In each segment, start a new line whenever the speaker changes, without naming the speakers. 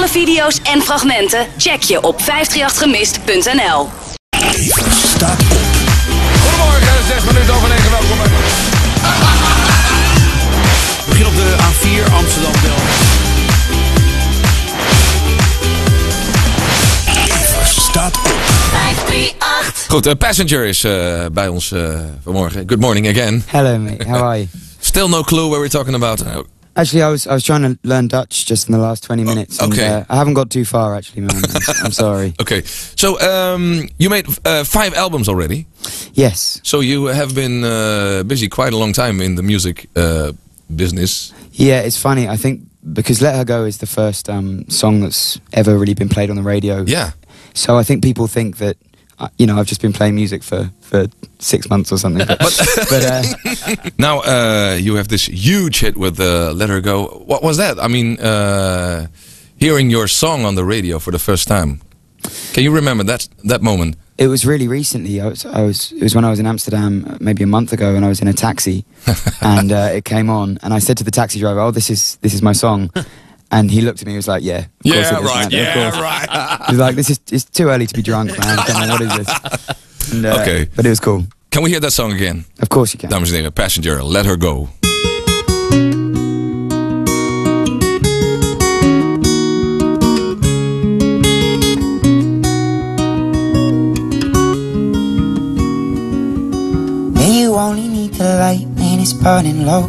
alle video's en fragmenten check je op 538gemist.nl.
Staat op.
Goedemorgen, 6 minuten over 9, welkom bij.
We beginnen op de A4 Amsterdam-Del. Staat op.
538.
Goed, eh, Passenger is eh, bij ons eh, vanmorgen. Good morning again.
Hello, mate. How are you?
Still no clue where we're talking about.
Actually, I was I was trying to learn Dutch just in the last twenty minutes. and,
okay.
uh, I haven't got too far, actually, man. I'm, I'm sorry.
okay, so um, you made uh, five albums already.
Yes.
So you have been uh, busy quite a long time in the music uh, business.
Yeah, it's funny. I think because "Let Her Go" is the first um, song that's ever really been played on the radio.
Yeah.
So I think people think that. You know, I've just been playing music for, for six months or something. But, but uh,
Now uh, you have this huge hit with uh, "Let Her Go." What was that? I mean, uh, hearing your song on the radio for the first time. Can you remember that that moment?
it was really recently. I was, I was, it was when I was in Amsterdam, uh, maybe a month ago, and I was in a taxi, and uh, it came on, and I said to the taxi driver, "Oh, this is this is my song," and he looked at me, and was like, "Yeah, of course it is, man, of course."
right.
He's like, "This is it's too early to be drunk, man. Come on, what is this?" And, uh,
Okay.
but it was cool.
Can we hear that song again?
Of course you can.
Dames en heren, Passenger, Let Her Go.
You only need the light when it's burning low.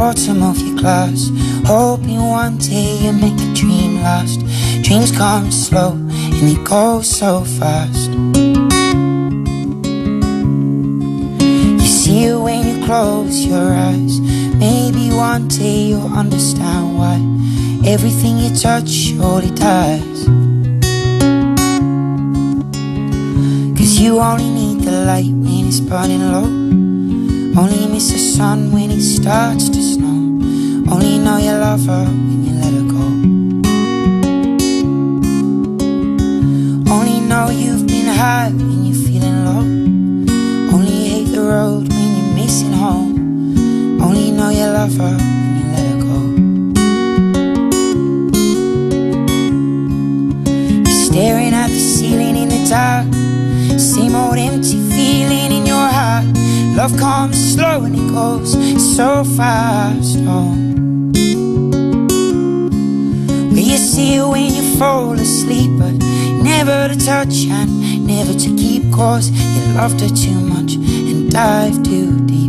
Bottom of your glass, hoping one day you make a dream last. Dreams come slow and they go so fast. You see it when you close your eyes. Maybe one day you'll understand why everything you touch surely dies. Cause you only need the light when it's burning low. Only miss the sun when it starts to snow. Only know you love her when you let her go. Only know you've been high when you're feeling low. Only hate the road when you're missing home. Only know you love her when you let her go. You're staring at the ceiling in the dark. Love comes slow and it goes so fast. Oh. Will you see it when you fall asleep? But never to touch and never to keep. Cause you loved her too much and dive too deep.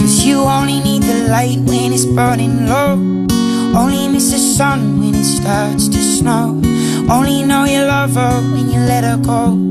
Cause you only need the light when it's burning low. Only miss the sun when it starts to snow. Only know you love her when you let her go.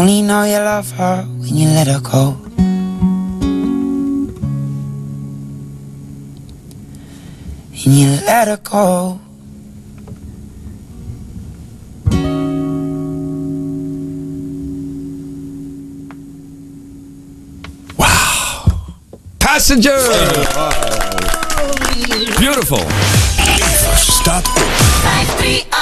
Only know you love her when you let her go. And you let her go. Wow.
Passenger! Beautiful.
Stop. Five, three,
oh.